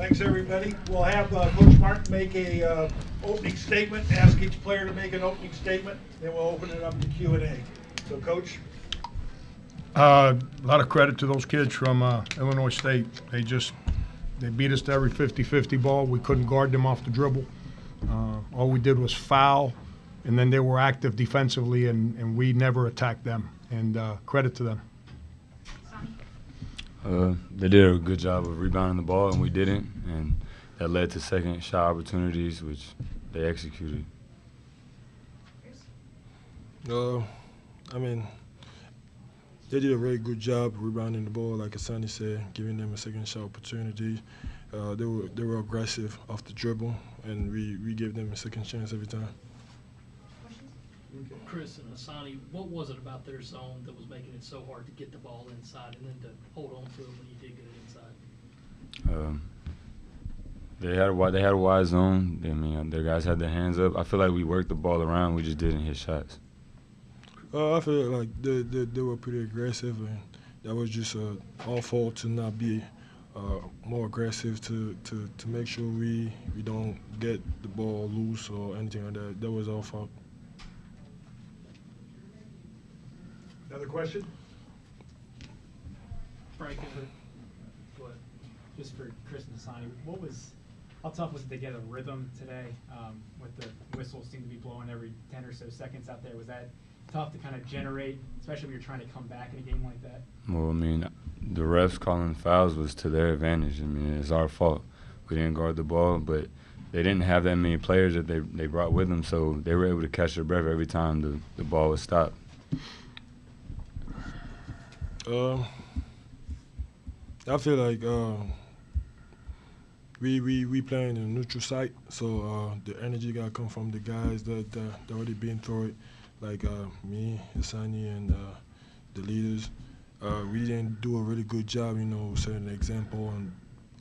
Thanks, everybody. We'll have uh, Coach Martin make a uh, opening statement, ask each player to make an opening statement, then we'll open it up to Q and A. So, Coach? Uh, A lot of credit to those kids from uh, Illinois State. They just, they beat us to every 50-50 ball. We couldn't guard them off the dribble. Uh, All we did was foul, and then they were active defensively, and, and we never attacked them. And uh, credit to them. Uh, they did a good job of rebounding the ball, and we didn't, and that led to second shot opportunities, which they executed. Uh, I mean, they did a very good job rebounding the ball, like Hassani said, giving them a second shot opportunity. Uh, they were they were aggressive off the dribble, and we, we gave them a second chance every time. Chris and Hassani, what was it about their zone that was making it so hard to get the ball inside and then to hold on to it when you did get it inside? Um, they had a wide, they had a wide zone. I mean, their guys had their hands up. I feel like we worked the ball around. We just didn't hit shots. Uh, I feel like they, they, they were pretty aggressive, and that was just uh, our fault to not be uh, more aggressive to, to, to make sure we, we don't get the ball loose or anything like that. That was our fault. Another question? Frank, go ahead. just for Chris and Hassani, what was, how tough was it to get a rhythm today um, with the whistles seem to be blowing every 10 or so seconds out there? Was that tough to kind of generate, especially when you're trying to come back in a game like that? Well, I mean, the refs calling fouls was to their advantage. I mean, it's our fault. We didn't guard the ball, but they didn't have that many players that they, they brought with them, so they were able to catch their breath every time the, the ball was stopped. Um, I feel like um, we we we playing in a neutral site, so uh, the energy gotta come from the guys that that, that already been through it, like uh, me, Hassani, and uh, the leaders. Uh, we didn't do a really good job, you know, setting an example and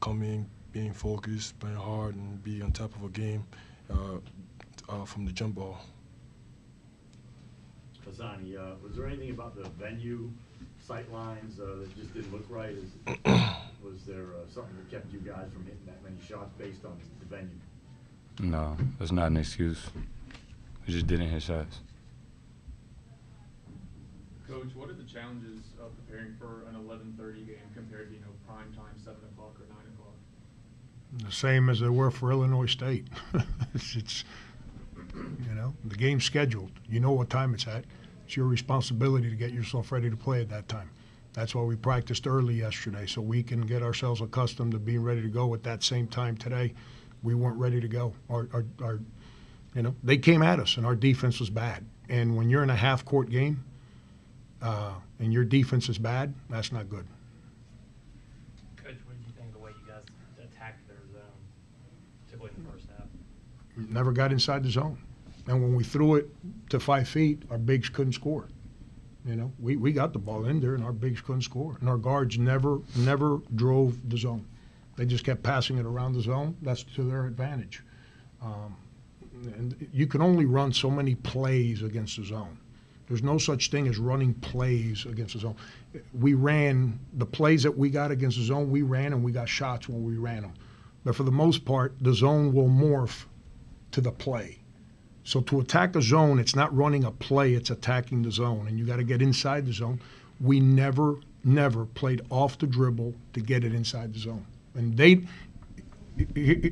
coming, being focused, playing hard, and be on top of a game uh, uh, from the jump ball. Hassani, uh, was there anything about the venue, sight lines, uh, that just didn't look right? Is, was there, uh, something that kept you guys from hitting that many shots based on the venue? No, that's not an excuse. We just didn't hit shots. Coach, what are the challenges of preparing for an 11:30 game compared to you know prime time, seven o'clock or nine o'clock? The same as they were for Illinois State. It's, it's, you know, the game's scheduled. You know what time it's at. It's your responsibility to get yourself ready to play at that time. That's why we practiced early yesterday, so we can get ourselves accustomed to being ready to go at that same time today. We weren't ready to go. Our, our, our you know, they came at us, and our defense was bad. And when you're in a half-court game, uh, and your defense is bad, that's not good. Coach, what did you think of the way you guys attacked their zone, particularly in the first half? never got inside the zone. And when we threw it to five feet, our bigs couldn't score. You know, we, we got the ball in there and our bigs couldn't score. And our guards never, never drove the zone. They just kept passing it around the zone. That's to their advantage. Um, and you can only run so many plays against the zone. There's no such thing as running plays against the zone. We ran the plays that we got against the zone, we ran and we got shots when we ran them. But for the most part, the zone will morph to the play. So to attack a zone, it's not running a play, it's attacking the zone. And you got to get inside the zone. We never, never played off the dribble to get it inside the zone. And they,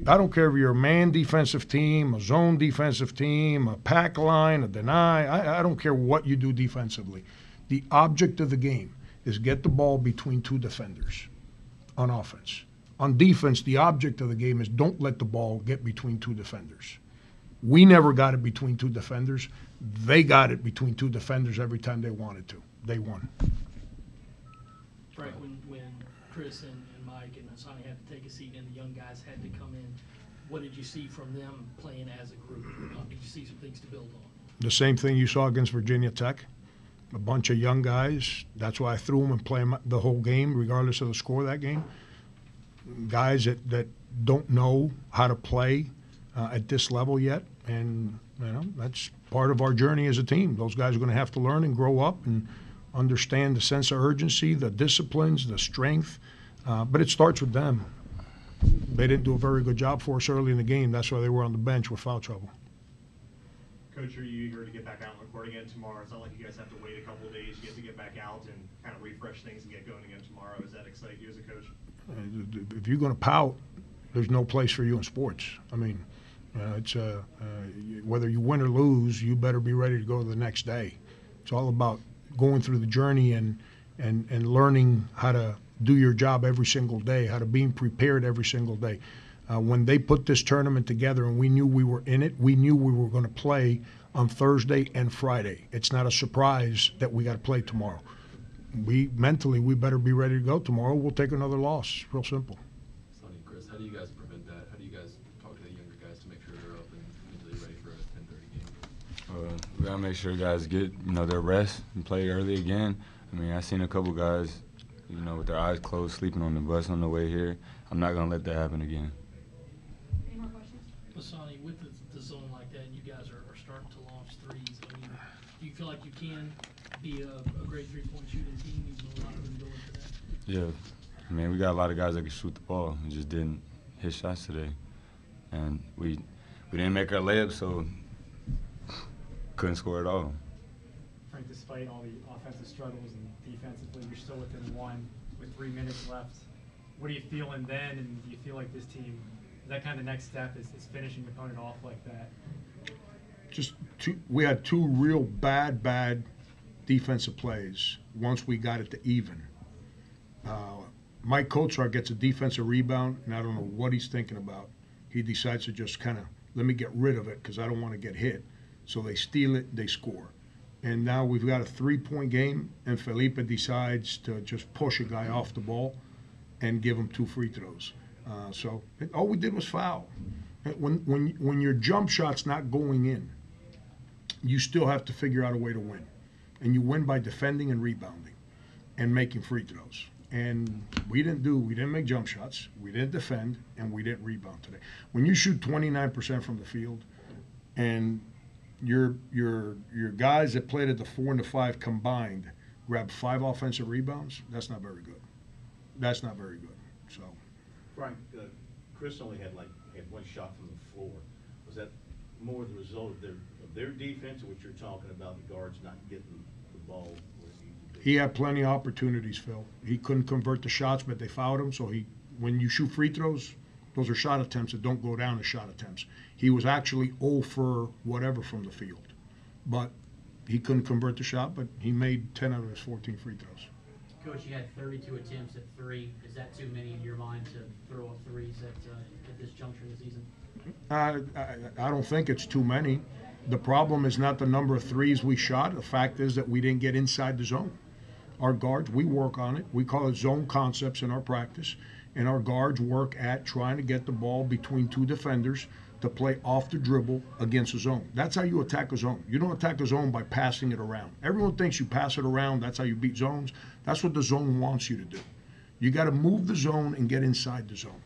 I don't care if you're a man defensive team, a zone defensive team, a pack line, a deny, I, I don't care what you do defensively. The object of the game is get the ball between two defenders on offense. On defense, the object of the game is don't let the ball get between two defenders. We never got it between two defenders. They got it between two defenders every time they wanted to. They won. Frank, when, when Chris and, and Maik and Hassani had to take a seat and the young guys had to come in, what did you see from them playing as a group? Uh, Did you see some things to build on? The same thing you saw against Virginia Tech. A bunch of young guys. That's why I threw them and play them the whole game, regardless of the score of that game. Guys that, that don't know how to play uh, at this level yet, and you know that's part of our journey as a team. Those guys are going to have to learn and grow up and understand the sense of urgency, the disciplines, the strength. Uh, but it starts with them. they didn't do a very good job for us early in the game. That's why they were on the bench with foul trouble. Coach, are you eager to get back out on the court again tomorrow? It's not like you guys have to wait a couple days. You get to get back out and kind of refresh things and get going again tomorrow. Does that excite you as a coach? Uh, If you're going to pout, there's no place for you in sports. I mean, uh, it's uh, uh, whether you win or lose, you better be ready to go the next day. It's all about going through the journey and and and learning how to do your job every single day, how to being prepared every single day. Uh, when they put this tournament together and we knew we were in it, we knew we were going to play on Thursday and Friday. It's not a surprise that we got to play tomorrow. We mentally we better be ready to go tomorrow. We'll take another loss. Real simple. Sonny, Chris, how do you guys prevent that? How do you guys talk to the younger guys to make sure they're up and mentally ready for a ten thirty game? We gotta make sure guys get you know their rest and play early again. I mean, I seen a couple guys, you know, with their eyes closed, sleeping on the bus on the way here. I'm not gonna let that happen again. Any more questions? Lasani, with the, the zone like that, you guys are, are starting to launch threes. I mean, do you feel like you can be a, a great three-point shooting team, even though a lot of them go into that? Yeah, I mean, we got a lot of guys that can shoot the ball. We just didn't hit shots today, and we we didn't make our layups, so couldn't score at all. Frank, despite all the offensive struggles and defensively, you're still within one with three minutes left. What are you feeling then, and do you feel like this team, is that kind of the next step, is, is finishing the opponent off like that? Just two, we had two real bad, bad defensive plays once we got it to even. Uh, Maik Kotsar gets a defensive rebound, and I don't know what he's thinking about. He decides to just kind of let me get rid of it because I don't want to get hit. So they steal it, they score. And now we've got a three point game, and Felipe decides to just push a guy off the ball and give him two free throws. Uh, so it, all we did was foul. When, when, when your jump shot's not going in, you still have to figure out a way to win. And you win by defending and rebounding and making free throws. And we didn't do, we didn't make jump shots, we didn't defend, and we didn't rebound today. When you shoot 29% from the field and your, your, your guys that played at the four and the five combined grab five offensive rebounds, that's not very good. That's not very good. So. Frank, uh, Chris only had like, had one shot from the floor. Was that more the result of their, of their defense, or what you're talking about, the guards not getting the ball where it needed to be? He had plenty of opportunities, Phil. He couldn't convert the shots, but they fouled him. So he, when you shoot free throws, those are shot attempts that don't go down as shot attempts. He was actually 0 for whatever from the field, but he couldn't convert the shot. But he made 10 out of his 14 free throws. Coach, you had 32 attempts at three. Is that too many in your mind to throw up threes at, uh, at this juncture in the season? I, I, I don't think it's too many. The problem is not the number of threes we shot. The fact is that we didn't get inside the zone. Our guards, we work on it. We call it zone concepts in our practice. And our guards work at trying to get the ball between two defenders to play off the dribble against a zone. That's how you attack a zone. You don't attack a zone by passing it around. Everyone thinks you pass it around, that's how you beat zones. That's what the zone wants you to do. You got to move the zone and get inside the zone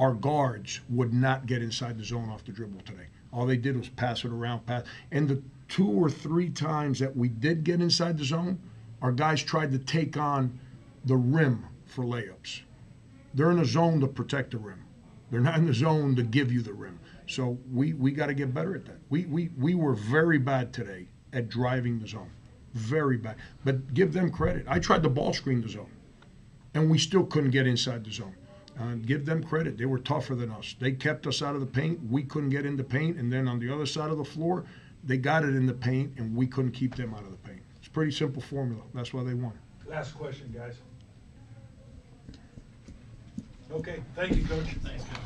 our guards would not get inside the zone off the dribble today. All they did was pass it around, pass. And the two or three times that we did get inside the zone, our guys tried to take on the rim for layups. They're in a zone to protect the rim. They're not in the zone to give you the rim. So we, we got to get better at that. We, we, we were very bad today at driving the zone. Very bad. But give them credit. I tried to ball screen the zone, and we still couldn't get inside the zone. Uh, give them credit. They were tougher than us. They kept us out of the paint. We couldn't get in the paint. And then on the other side of the floor, they got it in the paint, and we couldn't keep them out of the paint. It's pretty simple formula. That's why they won. Last question, guys. Okay, thank you, Coach. Thanks, Coach.